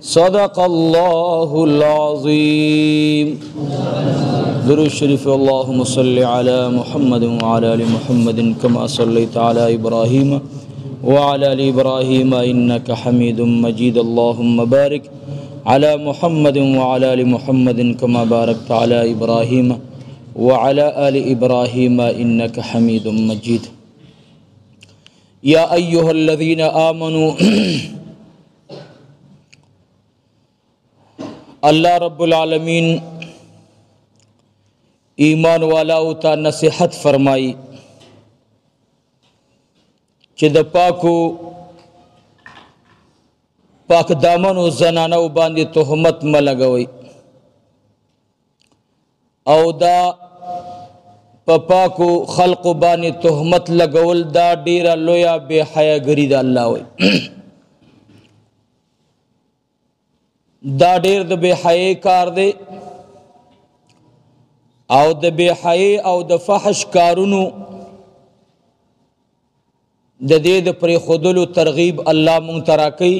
صدق الله العظيم درود الشريف اللهم صل على محمد وعلى آل محمد كما صليت على إبراهيم وعلى ال ابراهيم انك حميد مجيد اللهم بارك على محمد وعلى ال محمد كما باركت على ابراهيم وعلى ال ابراهيم انك حميد مجيد يا ايها الذين امنوا الله رب العالمین ایمان والا او ته نصيحت فرمایي چې د پاکو پاک دامنو زنانو باندې تهمت ملګوي او دا په پاکو خلق باندې تهمت لګول دا ډیره لویا بے حیا ګری دا الله وای دا ډیر د بے حیا کار دی او د بے حیا او د فحش کارونو د دې د پرې خودلو ترغیب الله مونږ ته راکړي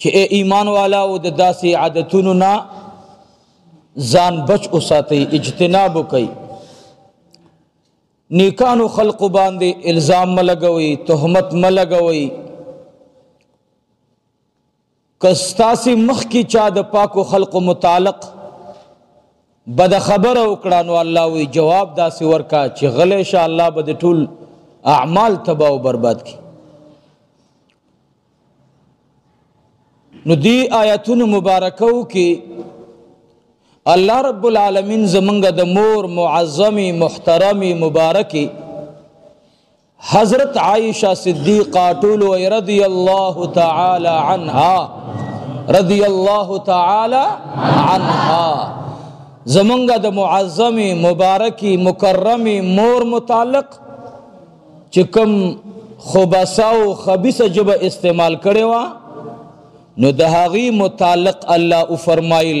چې اے ایمان والا او د داسې عادتونو نه ځان بچ اوساتئ اجتناب وکئ نیکانو خلق باندې الزام ملګوي تهمت ملګوي که ستاسې مخکې چا د پاکو خلقو متعلق بد خبره وکړه نو الله وی جواب داسې ورکا چې غلې شه الله به د ټول اعمال تباہ او برباد کی نو دی آیاتونو مبارکو کې الله رب العالمین زمونږ د مور معظمی محترمی مبارکی حضرت عائشه صدیقه ټول رضی الله تعالی عنها رضی الله تعالی عنها زمونږ د معظم مبارکي مکرم مور متعلق چې کوم خبسه او خبيسه جبه استعمال کړي وا نو د هغه متعلق الله او فرمایل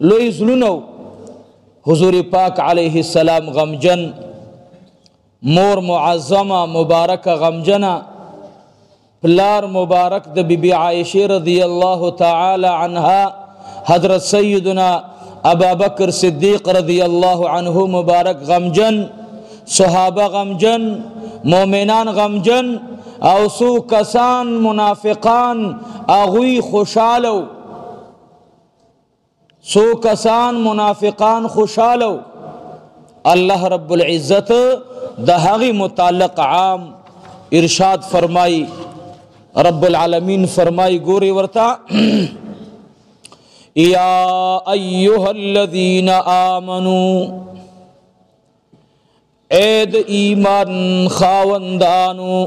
لوی زلونو حضور پاک علیه السلام غمجن مور معظمه مبارک غمجنه پلار مبارک د بیبي عائشه رضی الله تعالی عنها حضرت سیدنا ابا بکر صدیق رضی الله عنه مبارک غمجن صحابه غمجن مؤمنان غمجن او سو کسان منافقان اغوی خوشاله سو کسان منافقان خوشاله الله رب العزت د هغه متعلق عام ارشاد فرمای رب العالمین فرمای ګوري ورتا یا ایها الذین آمنو اید ایمان خاوندانو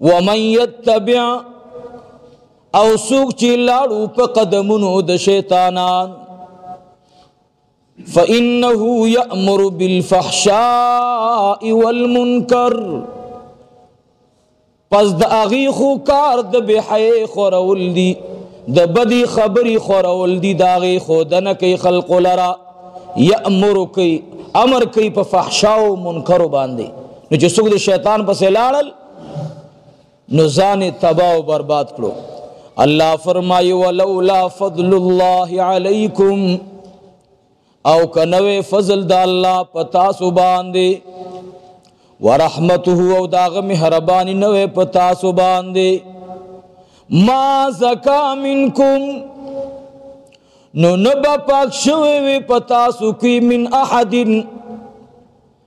ومن يتبع او سوق چې لاړو په قدمونو د شیطانان فانه يأمر بالفحشاء والمنکر پس د اغي خو کار د بحی خورول دي د بدی خبري خورول دي داغي خودن کوي خلق لرا يأمر کوي امر کوي په فحشاء او منکر باندې نو چې څوک د شیطان پسې لاړل نو ځان تباہ او برباد کړو الله فرمایي ولولا فضل الله علیکم او کنوې فضل د الله پتا سو باندې ورحمته او داغه مهرباني نوې پتا سو باندې ما زکا منکم نو نبا پاک شوی وی پتا سو کی من احدن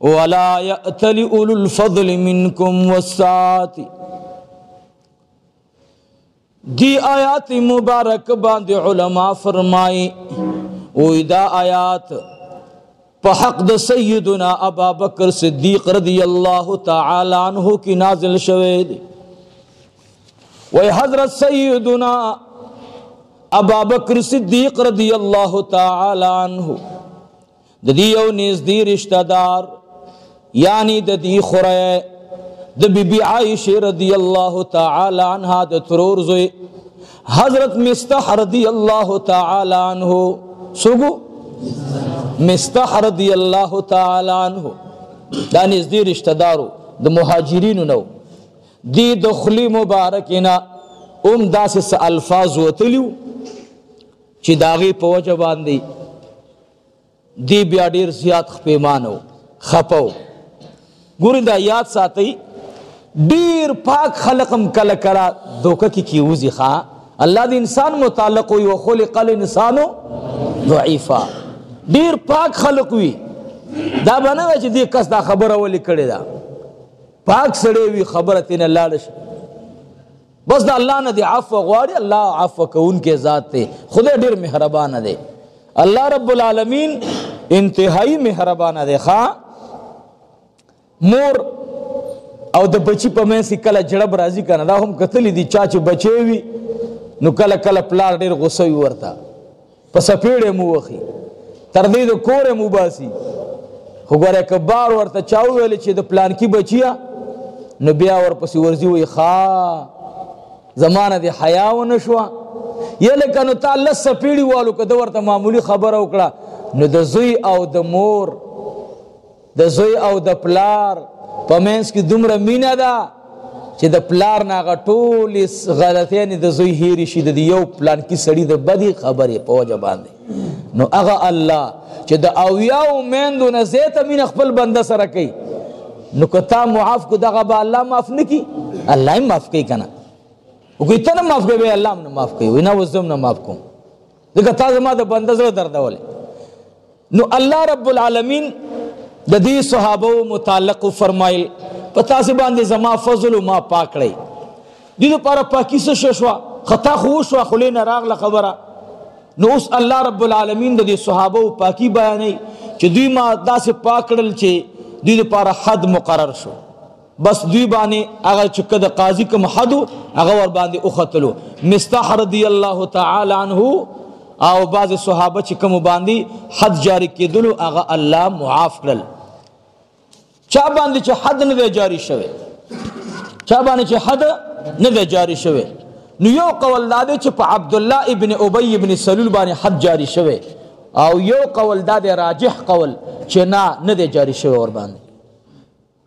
ولا يأتل اولو الفضل منكم والسات دی آیات مبارک باندې علما فرمایي او دا آیات په حق د سیدنا ابا بکر صدیق رضی الله تعالی عنہ کې نازل شوه دی وای حضرت سیدنا ابا بکر صدیق رضی الله تعالی عنہ د دې یو نږدې رشتہ دار یعنی د دې خوره د بیبي عائشه رضی الله تعالی عنها د ترور زوی حضرت مستح رضی الله تعالی عنه سوګو مستح رضی الله تعالی عنه دا نږدې رشتہ دارو د مهاجرینو نو دی د خلی مبارک نه اوم داسې الفاظ وتلیو چې داغي په وجه باندې دی بیا ډیر زیات خپېمانو خپو ګور دا یاد ساتي ډیر پاک خلقم کله کله دوکه کې کیوزي ښا الله د انسان متعلق وي او خلق الانسانو ضعیفا ډیر پاک خلق وي دا بنه چې دې کس دا خبره ولې کړې ده پاک سړی وي خبره تین الله لشه بس د الله نه دی عفو غواړي الله عفو کوونکی ذات دی خدای ډیر مهربان دی الله رب العالمین انتهایی مهربان دی ښا مور او د بچی په منځ کې کله جړب راځي کنه دا هم کتلې دي چا چې بچي وي نو کله کله پلار ډیر غوسه وي ورته په سپېړې مو وخی تر دې د کور مو باسي خو ګوره که بار ورته چا ویل چې د پلان کې بچیا نو بیا ورپسې ورځي وي ښا زمانه د حیا و نشوه یله کنو تا لس پیړی والو که د ورته معمولی خبره وکړه نو د زوی او د مور د زوی او د پلار په منځ کې دومره مینه ده چې د پلار نه هغه ټولې غلطیانې د زوی هېرې شي د یو پلان کې سړي د بدې خبرې په وجه باندې نو هغه الله چې د اویاو میندو نه زیاته مینه خپل بنده سره کوي نو که تا معاف کو دغه به الله معاف نه کړي الله یې معاف کوي که نه وکړي ته نه معاف کوي الله هم نه معاف کوي وایي نه اوس زه هم نه معاف کوم ځکه تا زما د بنده زړه دردولې نو الله رب العالمین د دې صحابه متعلق فرمایل په تاسو باندې زما فضل ما پاک کړی دې لپاره پاکي څه شو خطا خو شو خو لینه راغله خبره نو اوس الله رب العالمین د دې صحابه پاکي بیانې چې دوی ما داسې پاک کړل چې دې لپاره حد مقرر شو بس دوی باندې هغه چې کده قاضي کوم حد هغه ور باندې اوختلو مستح رضی الله تعالی عنه او بعض صحابه چې کوم باندې حد جاری کېدلو هغه الله معاف کړل چا باندې چې حد نه جاری شوه چا باندې چې حد نه جاری شوه نو یو قول دا دی چې په عبد الله ابن ابي ابن سلول باندې حد جاری شوه او یو قول دا دی راجح قول چې نه نه جاری شوه ور باندې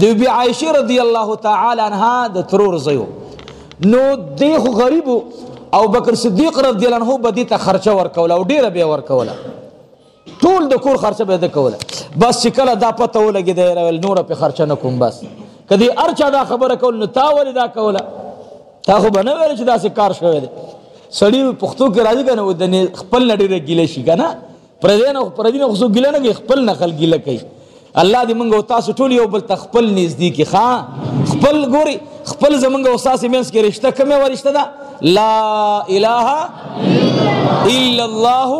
د بی عائشه رضی الله تعالی عنها د ترور زيو نو دی خو غریب او بکر صدیق رضی الله عنه به دې ته خرچه ورکول او ډیره به ورکول ټول د کور خرچه به د کوله بس چې کله دا پته ولګي دا راول نور په خرچه نه کوم بس کدی ارچا دا خبره کول نو تا ول دا کوله تا خو بنه ویل چې دا څه کار شوی دی سړی پښتو کې راځي کنه و د خپل نړۍ رګیل شي کنه پردین او پردین خو ګیله نه خپل نقل ګیله کوي الله دې موږ او تاسو ټول یو بل تخپل نږدې کی ښا خپل ګوري خپل زمونږ او تاسو مینس کې رشتہ کومه ورشتہ ده لا اله الا الله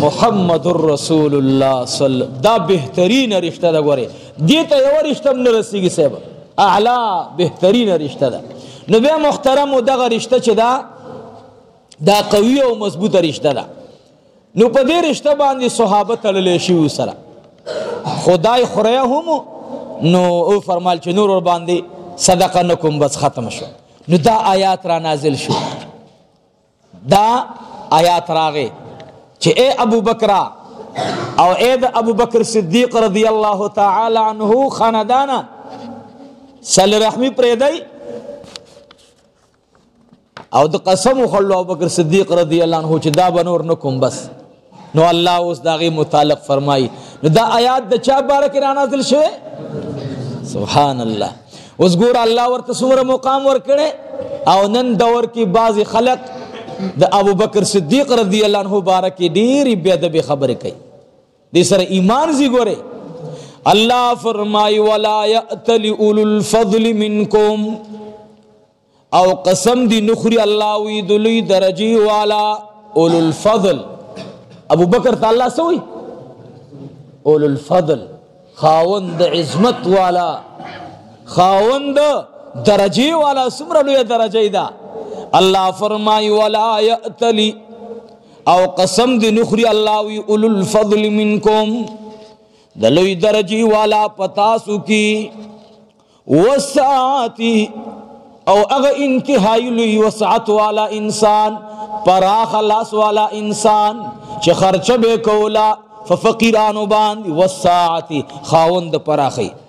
محمد رسول الله صلی دا بهترین رشتہ ده ګوري دې ته یو رشتہ نه رسیږي صاحب اعلی بهترین رشتہ ده نو بیا محترم دغه رشتہ چې ده دا قوي او مضبوطه رشتہ ده نو په دې رشتہ باندې صحابه تړلې شي سره خدای خوریا هم نو او فرمال چې نور ور باندې صدقه نکوم بس ختم شو نو دا آیات را نازل شو دا آیات راغې چې اے ابو بکر او اے د ابو بکر صدیق رضی الله تعالی عنہ خاندان سل رحمی پرې دی او د قسم خلو ابو بکر صدیق رضی الله عنه چې دا بنور نکوم بس نو الله اوس داغه متعلق فرمای نو دا آیات د چا باره کې را نازل شوه سبحان الله اوس ګور الله ورته څومره مقام ورکړي او نن دور کې بعض خلق د ابو بکر صدیق رضی الله عنه باره کې ډېری بیا د خبرې کوي دې سره ایمان زی ګوره الله فرمای ولا یاتل اول الفضل منکم او قسم دی نخری الله وی دلی درجی والا اول الفضل ابو بکر تعالی سوی اول الفضل خاوند عظمت والا خاوند درجه والا سمره لوی درجه ده الله فرمای ولا یاتلی او قسم دی نخری الله وی اول الفضل منکم د لوی درجی والا پتاسو کی وسعاتی او هغه انتهایی لوی وسعت والا انسان پراخ لاس والا انسان چې خرچه به کولا ففقیرانو باندې وسعاتی خاوند پراخی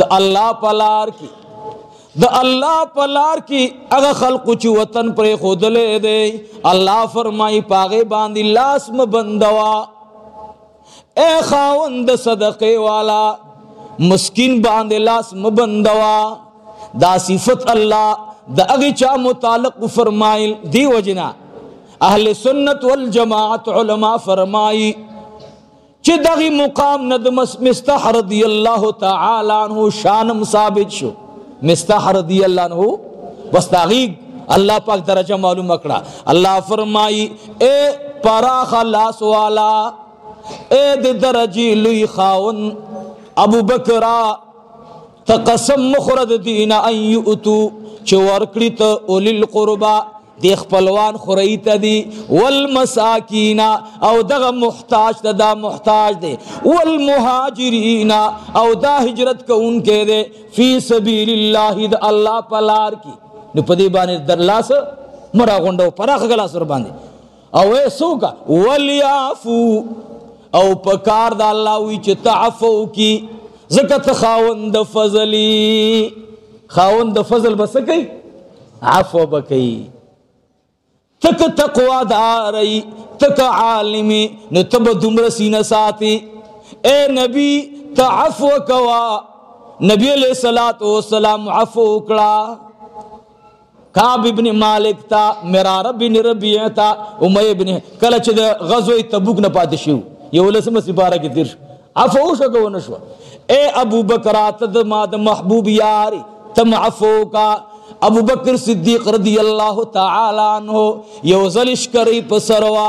د الله په لار کې د الله په لار کې هغه خلق چې وطن پرې خودلې دی الله فرمایي پاغه باندې لاس م بندوا اے خاوند صدقه والا مسکین باندې لاس م بندوا دا صفت الله د هغه چا متعلق فرمایل دی وجنا اهل سنت والجماعت علما فرمایي چې دغه مقام نه د مستح رضی الله تعالی عنہ شانم ثابت شو مستح رضی الله عنہ واستغی الله پاک درجه معلوم کړه الله فرمای اے پراخ لاس والا اے د درجه لوی خاون ابو بکر ته قسم مخره د دین ان یؤتو چې ورکړی ته اول القربا د خپلوان خوري ته دي والمساکین او دغه محتاج ته دا محتاج دي والمهاجرین او دا هجرت کوونکې دي فی سبیل الله د الله پلار کی نو په دې باندې درلاس مرا غونډو پراخ غلاس ور باندې او ای سوکه ولیعفو او په کار د الله وی چې تعفو کی زکه ته خاوند فضلی خاوند فضل بس کوي عفو بکئی تک تقوا داری تک عالمی نو تب دمر سینه ساتی اے نبی تعفو کوا نبی علیہ الصلوۃ والسلام عفو کړه کعب ابن مالک تا مراره بن ربیعه تا امیه بن کله چې د غزوه تبوک نه پاتې شو یو لسمه سپاره کې تیر عفو شو کو نه شو اے ابو بکر اتد ما د محبوب یار تم عفو کا ابو بکر صدیق رضی الله تعالی عنہ یو زلش کری په سروا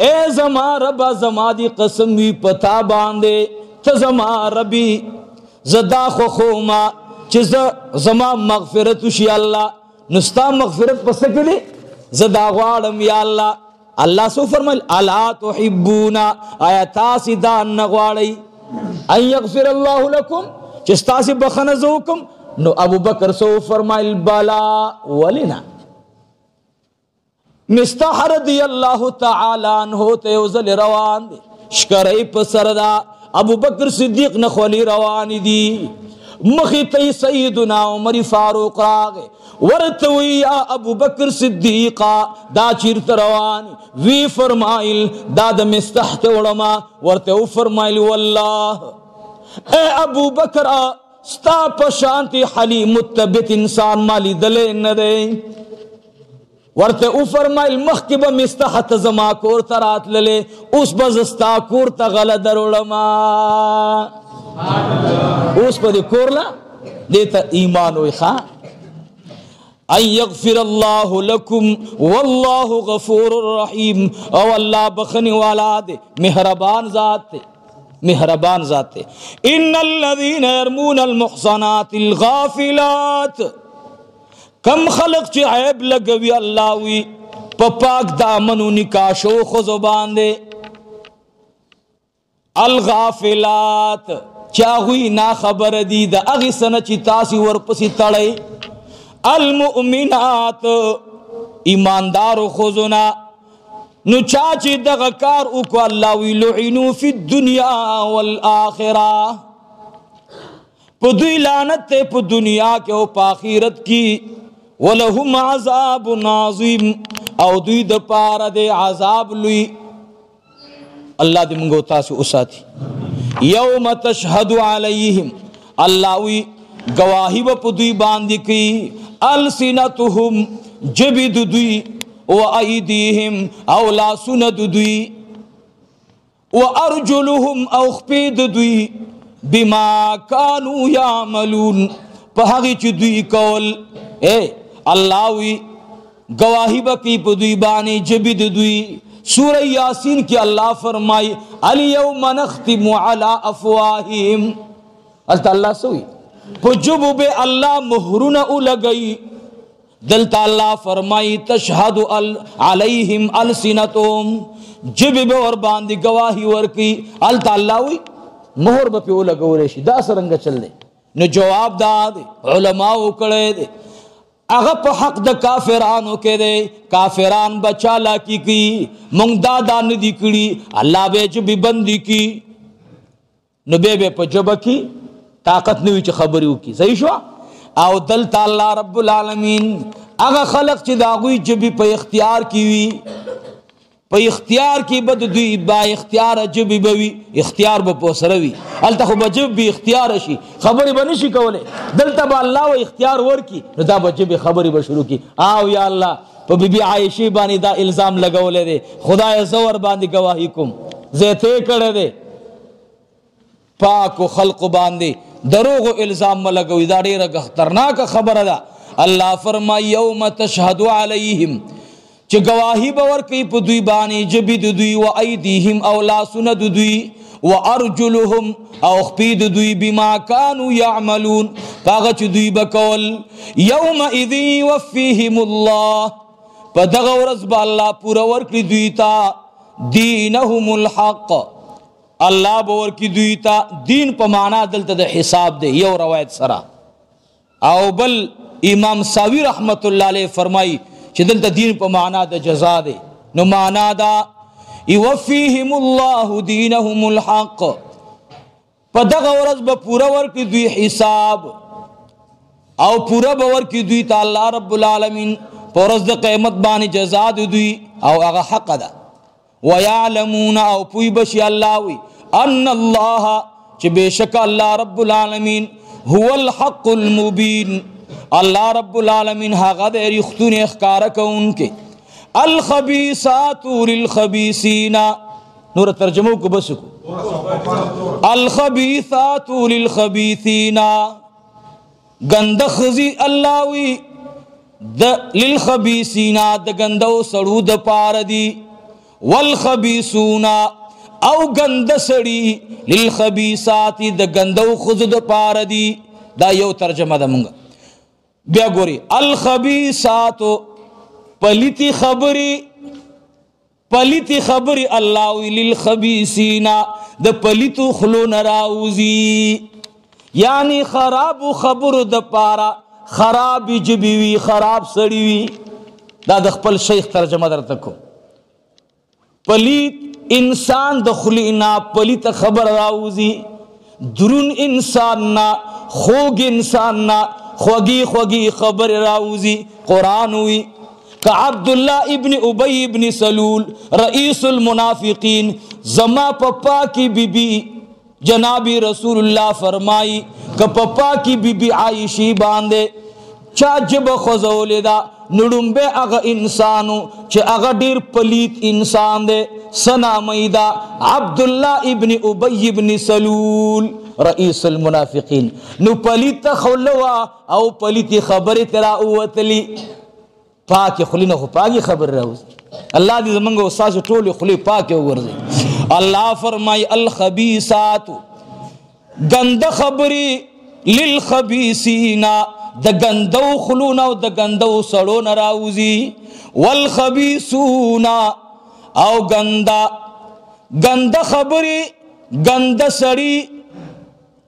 اې زما ربه زما دی قسم وی پتا باندې ته زما ربي زدا خو خو ما چې زما مغفرت شي الله نستا مغفرت پس کړي زدا غواړم یا الله الله سو فرمایل الا تحبون آیا تاسو دا نه غواړي ان یغفر الله لكم چې تاسو بخنه زوکم نو ابو بکر سو فرمایل بالا ولنا مستح رضی الله تعالی عنہ ته یو ځل روان دي شکرای په سر دا ابو بکر صدیق نه خولي روان دي مخی تی سیدنا عمر فاروق راغ ورتوی یا ابو بکر صدیقا دا چیر تروان وی فرمائل دا د مستحت علماء ورتو فرمائل والله اے ابو بکر ستا پشانتی حلیم متبت انسان مالی دلے ندے ورته او فرمایل مخکې به مستحه ته زما کور ته راتللې اوس به زه ستا کور ته غله دروړم اوس به دې کور له دې ته ایمان وي ښه ان یغفر الله لكم والله غفور رحیم او الله بخنی والا دې مهربان ذات دې مهربان ذات دې ان الذين يرمون المحصنات الغافلات کم خلق چې عیب لګوي الله وی په پاک دامنو نکاح شو خو زبان دي الغافلات چاغوی نا خبر دي د اغه سن چې تاسو ورپسې تړي المؤمنات ایماندار خوزنا نو چا چې دغه کار وکړ الله وی لعنو فی الدنیا والآخرہ په دوی لعنت ته په دنیا کې او په آخرت کې ولهم عذاب عظیم او دوی د پاره د عذاب لوی الله دې موږ تاسو اوساتي یوم تشهد علیهم الله وی گواہی په دوی باندې کوي السنتهم جبد دوی و ایدیهم او لاسونه دوی و ارجلهم او خپې د دوی بما کانو یعملون په هغه چې دوی کول اے الله وی گواہی بکی په دوی باندې جبی د دوی سوره یاسین کې الله فرمای الیوم نختم علی افواههم البته الله سوی په جبو به الله مهرونه ولګی دلته الله فرمایي تشهد علیهم السنتهم جب به ور باندې گواہی ورکي ال تعالی وي مہر به په لګول شي دا سرنګ چل دی نو جواب دا دی علما وکړي دي هغه په حق د کافرانو کې دي کافران بچا لا کی کی مونږ دا دان دي کړي الله به جب بندي کی نو به به په جبه کې طاقت نه وي چې خبرې وکړي صحیح شو او دل تعالی رب العالمین هغه خلق چې دا غوي جبي په اختیار کې وي په اختیار کې بد دوی با اختیار جبي بوي اختیار به پوسره وي الته خو بجب به اختیار شي خبرې به نشي کوله دلته به الله و اختیار ورکي نو دا بجب خبرې به شروع کی او یا الله په بیبي عائشه باندې دا الزام لګولې دي خدای زور باندې گواهی کوم زه ته کړه دي پاکو خلق باندې دروغ الزام ملګوي دا ډیره خطرناک خبره ده الله فرما یوم تشهد علیهم چې گواہی باور کوي په دوی باندې جبې د دوی و ایدیهم او لاسونه د دوی و ارجلهم او خپې د دوی بما كانوا يعملون هغه چې دوی بکول یوم اذ یوفیهم الله په دغه ورځ به الله پوره ورکړي دوی ته دینهم الحق الله به ورکړي دوی ته دین په معنا دلته د حساب دی یو روایت سره او بل امام ساوی رحمت الله علیه فرمایي چې دلته دین په معنا د جزا دی نو معنا دا یوفیهم الله دینهم الحق په دغه ورځ به پوره ورکړي دوی حساب او پوره به ورکړي دوی ته الله رب العالمین په ورځ د قیامت باندې جزا د دوی او هغه حق ده ويعلمون او پوی بشي الله وي ان الله چې بشک الله رب العالمین هو الحق المبین الله رب العالمین هغه د رښتونه ښکارا کوونکې الخبيثات للخبيثين نور ترجمه کو بس کو الخبيثات للخبيثين غند خزي الله وي د للخبيثين د غندو سړو د پار دي والخبيثون او غند سړي للخبيثات د غندو خزو د پار دي دا یو ترجمه ده مونږ بیا ګوري الخبيثات پلیتی خبري پلیتی خبری الله وی للخبیثین د پلیتو خلو نراوزی یعنی خراب خبرو د پاره خراب جبی وی خراب سړی وی دا د خپل شیخ ترجمه درته کو پلیت انسان د خلینا پلیت خبر راوزی درون انسان نه خوږ انسان نه خوږی خوږی خبر راوزی قران وی که عبد الله ابن ابي ابن سلول رئيس المنافقين زما پپا کی بی بی جناب رسول الله فرمای که پپا کی بی بی عائشی باندې چا جبه خوځولې ده نو ړومبی هغه انسان و چې هغه ډیر پلیت انسان دی څه نامه یې ده عبدالله ابن ابی ابن سلول رئیس المنافقین نو پلیته خوله وه او پلیتې خبرې ترې راووتلې پاکه خلی نه پاکه خبر راوځي الله دې زمونږ او تاسو ټول خلی پاکه وګرځي الله فرمای الخبيثات غند خبري للخبيثين د غندو خلون او د غندو سړو نه راوځي والخبيثون او غندا غند خبري غند سړي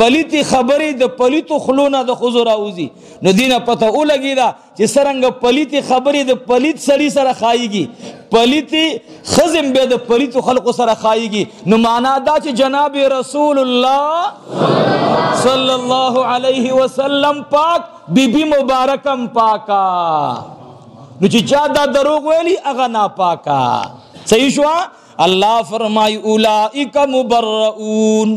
پلیتی خبرې د پلیتو خلونه د خزو راوځي نو دینه پته ولګی دا چې سرنګ پلیتی خبرې د پلیت سړی سره خایيږي پلیتی خزم به د پلیتو خلکو سره خایيږي نو معنا دا چې جناب رسول الله صلی الله علیه وسلم پاک بیبي بی مبارکم پاکا نو چې چا دا دروغ ویلي هغه ناپاکا صحیح شو الله فرمای اولائک مبرؤون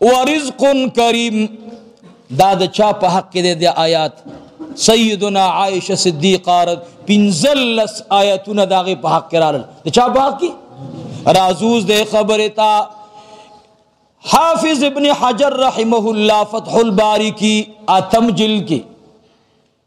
ورزق کریم دا د چا په حق کې دی د آیات سیدنا عائشه صدیقه رض پنزلس آیاتونه داغه په حق کرال د چا په حق کې رازوز د خبره تا حافظ ابن حجر رحمه الله فتح الباری کی اتم جلد کی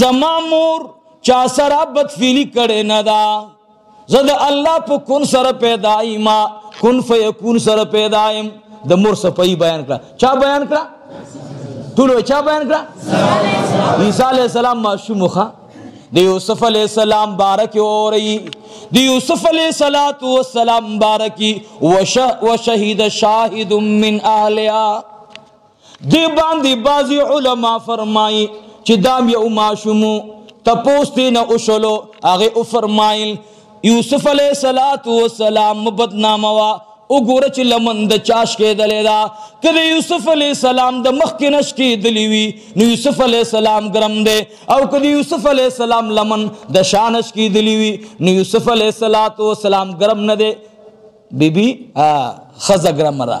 زما مور چا سره بدفیلی کړي نه دا زه د الله په کون سره پیدا ایم کون فیکون سره پیدا ایم د مور صفائی بیان کړه چا بیان کړه ټول چا بیان کړه عیسی علی السلام معصوم خو د یوسف علی السلام بارک اوري د یوسف علی صلوات و سلام بارکی وشهد شاهد من اهلها دی باندې بعضی علما فرمایي چې دام یو ماشومو تپوستی نه اوشلو هغه او فرمایل یوسف علیه الصلاۃ والسلام بدنامه وا وګوره چې لمن د چاش کېدلې دا کله یوسف علی السلام د مخ کې نش کېدلې وی نو یوسف علی السلام ګرم دی او کله یوسف علی السلام لمن د شانش کېدلې وی نو یوسف علی السلام ګرم نه دی بیبي خزه ګرم را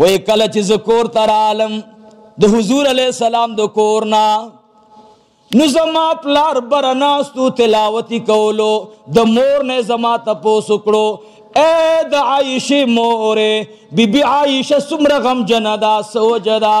وې کله چې زکور تر عالم د حضور علی السلام د کورنا نو زما پلار برناستو تلاوتی کولو د مور نه زما ته پوسکړو اے د عائشه مور بی بی عائشه سمره غم جندا سوجدا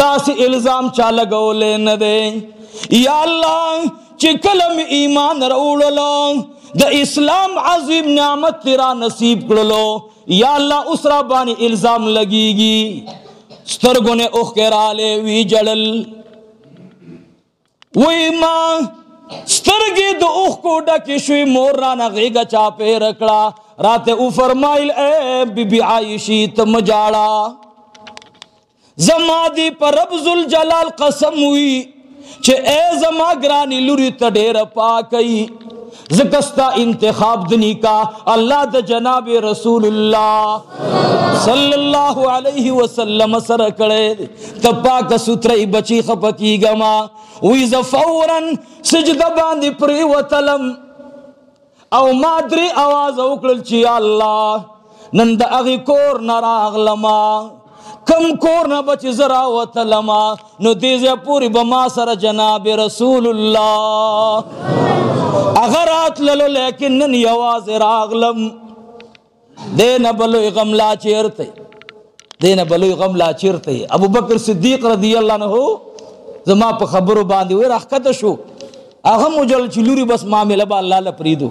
داسې الزام چا لګولې نه دی یا الله چې کلم ایمان راوړلو د اسلام عظیم نعمت تیرا نصیب کړلو یا الله اوس را باندې الزام لګیږي سترګونه اوخ کراله وی جړل وای ما سترګې د اوښکو ډکې شوې مور رانه غېږه چاپېره کړه راته وفرمایل ای بیبي عایشې ته مه ژاړه زما دې په رب ذوالجلال قسم وي چې ای زما ګرانې لورې ته ډېره پاکه یې زکستا انتخاب دنی کا الله د جناب رسول الله صلی الله علیه وسلم سره کړي ته پاک ستري بچي خپکیګما وی ز فورا سجده باندې پری وتلم او ما درې आवाज وکړل چې الله نن د هغه کور نه راغلم کم کور نه بچ زرا وتلم نو دې زه پوری به ما سره جناب رسول الله اگر اتللو لیکن نن یواز راغلم دین بلوی غم لا چیرته دین بلوی غم لا چیرته ابو بکر صدیق رضی الله عنه زما په خبرو باندې وې راخته شو هغه مجل چې لوري بس معاملې به الله لپاره پریدو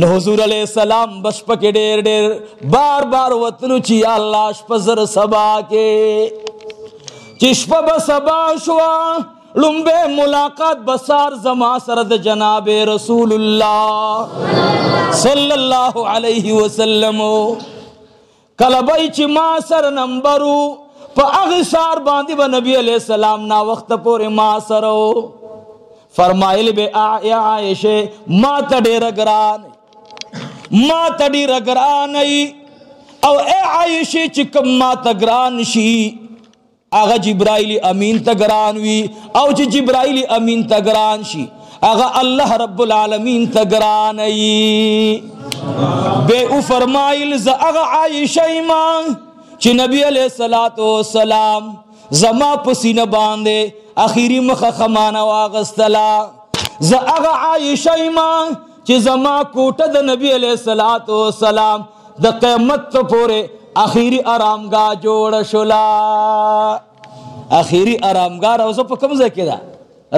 نو حضور علیه السلام بس پکې ډېر ډېر بار بار وتلو چې یا الله شپه زر سبا کې چې شپه به سبا شوه لومبه ملاقات بسار زما سره د جناب رسول الله صلی الله علیه وسلم کله به یې چې ما سره نمبر و، په هغه سهار باندې به نبي علیه السلام ناوخته پورې ما سره و. فرمایل به ای عایشه ما ته ډېره ګران ما ته ډېره ګران او ای عایشه چې کوم ما ته ګران شي هغه جبرائیل امین ته ګران وي او چې جبرائیل امین ته ګران شي هغه الله رب العالمین ته ګران وي به او فرمایل ز هغه عائشه ما چې نبی علیہ الصلات والسلام زما پسینه باندې اخیری مخه خمانه واغستلا ز هغه عائشه ما چې زما کوټه د نبی علیه الصلاۃ والسلام د قیامت ته پورې اخیری آرامګاه جوړ شولا اخیری آرامګاه روزه په کوم ځای کې ده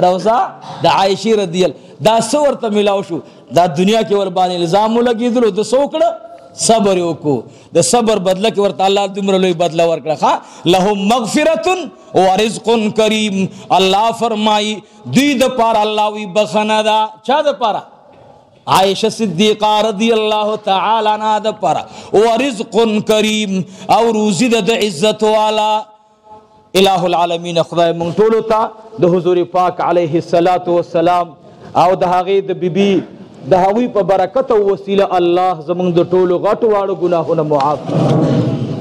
روزه د عائشه رضی الله دا څور ته ملاو شو دا دنیا کې ور باندې الزام لګیدل د سوکړه صبر وکړو د صبر بدله کې ورته الله دومره لوی بدله ورکړه لهم مغفرتن ورزق کریم الله فرمایي دوی د پاره الله وی بخنه دا چا د پاره عائشه صدیقه رضی الله تعالی عنها د پاره او رزق کریم او روزی د عزت والا الہ العالمین خدای مونږ ټول ته د حضور پاک علیه الصلاۃ والسلام او د هغه د بیبي د هغوی په برکت او وسیله الله زمونږ د ټولو غټو واړو ګناهونه معاف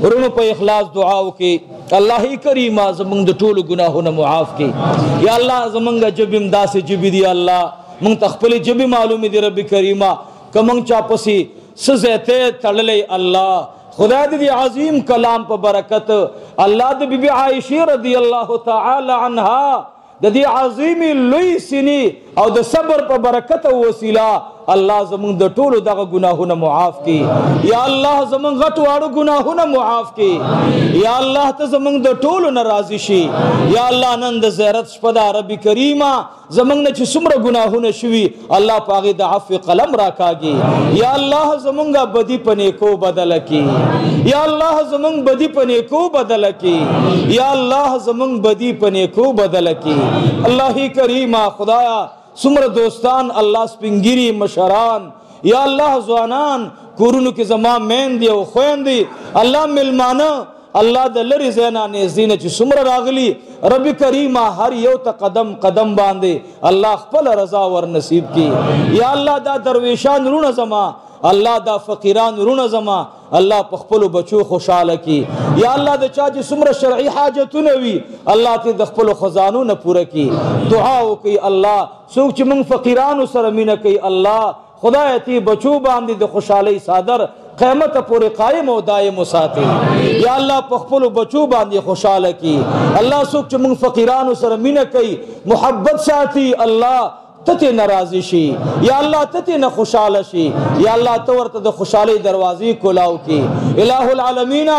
ورونو په اخلاص دعا وکي الله کریم زمونږ د ټولو ګناهونه معاف کړي یا الله زمونږ جبم داسې جبې دی الله مونږ تخپل جبې معلومې دی رب کریمه کمنګ چا پسې سزته تړلې الله خدا دې عظیم کلام په برکت الله د بیبي عائشه رضی الله تعالی عنها د دې عظیمې لوی سینې او د صبر په برکت او وسیله الله زمونږ د ټولو دغه ګناهونه معاف کړي یا الله زمونږ غټ واړو ګناهونه معاف کړي یا الله ته زمونږ د ټولو ناراضي شي یا الله نن د زیارت شپه ده ربي کریمه زمونږ نه چې څومره ګناهونه شوي الله پاغي د عفو قلم راکاږي یا الله زمونږه بدی پنې کو بدل کی یا الله زمونږ بدی پنې کو بدل کی یا الله زمونږ بدی پنې کو بدل کی الله کریم خدایا سمر دوستان الله سپنګری مشران یا الله ځوانان کورونو کې زما مین دی او خوین دی الله ملمانه الله د لری زینا نږدې نه چې څومره راغلی رب کریم هر یو ته قدم قدم باندې الله خپل رضا ور نصیب کی یا الله دا درویشان رونه زما الله دا فقیران رونه زما الله په خپل بچو خوشاله کی یا الله د چا چې څومره شرعي حاجتونه وي الله ته د خپل خزانو نه پوره کی دعا وکي الله څوک چې موږ فقیرانو سره مینه کوي الله خدایه ته بچو باندی د خوشحالی څادر قیامت پوری قایم او دایم وساتی یا الله په خپل بچو باندی خوشحاله کی الله سوک چې مونږ فقیرانو سره مینه کوي محبت ساتي الله تته ناراضی شي یا الله تته نه خوشاله شي یا الله تو ورته د خوشحالي دروازې کولاو کې الٰه العالمین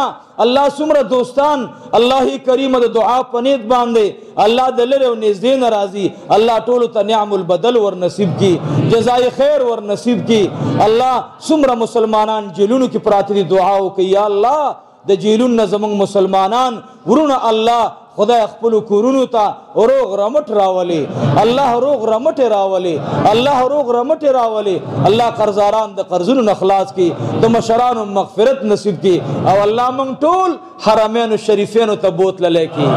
الله سمره دوستان الله کریم د دعا په نیت باندې الله د لری او نږدې ناراضي الله ټول ته نعم البدل ور نصیب کی جزای خیر ور نصیب کی الله سمره مسلمانان جیلونو کې پراته دي دعا وکي یا الله د جیلون نه زمونږ مسلمانان ورونه الله خدای خپل کورونو ته روغ رمټ راولي الله روغ رمټ راولي الله روغ رمټ راولي الله قرضاران د قرضونو نخلاص کی د مشرانو مغفرت نصیب کی او الله مونږ ټول حرمین شریفین ته بوت لکی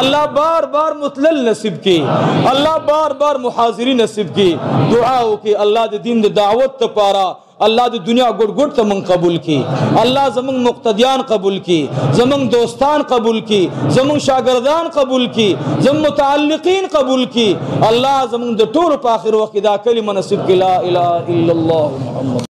الله بار بار متلل نصیب کی الله بار بار محاضری نصیب کی دعا وکي الله د دین د دعوت لپاره الله د دنیا ګډ ګډ ته مونږ قبول کړي الله زمونږ مقتدیان قبول کړي زمونږ دوستان قبول کړي زمونږ شاګردان قبول کړي زمونږ متعلقین قبول کړي الله زمونږ د ټولو په آخر وخت دا کلمه نصیب کړي لا اله الا الله محمد